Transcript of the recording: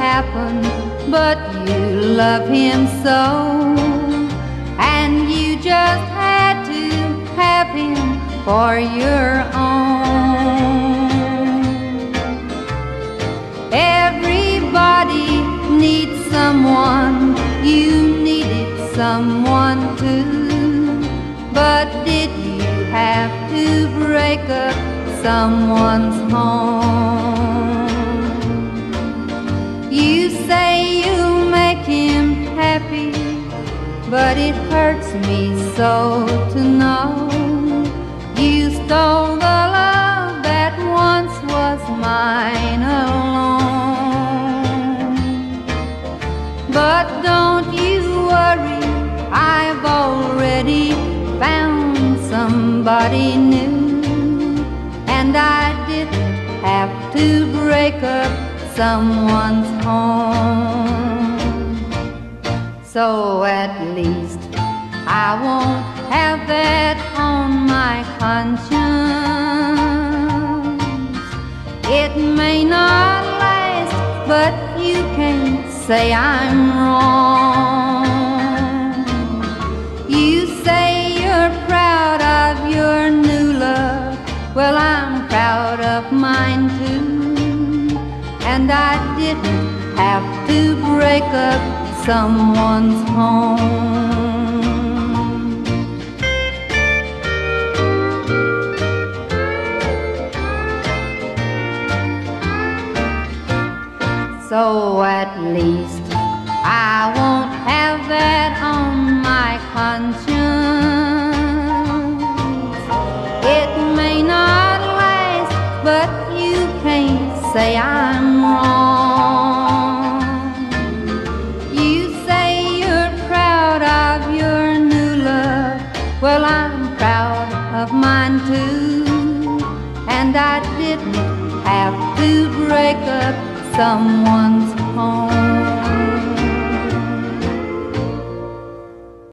happen, but you love him so. And you just had to have him for your own. Everybody needs someone, you needed someone too. But did you have to break up someone's home? But it hurts me so to know you stole the love that once was mine alone. But don't you worry, I've already found somebody new, and I didn't have to break up someone's home. So at least I won't have that on my conscience. It may not last, but you can't say I'm wrong. You say you're proud of your new love. Well, I'm proud of mine too. And I didn't have to break up someone's home. So at least I won't have that on my conscience. It may not last, but you can't say I'm wrong. Well, I'm proud of mine too. And I didn't have to break up someone's home.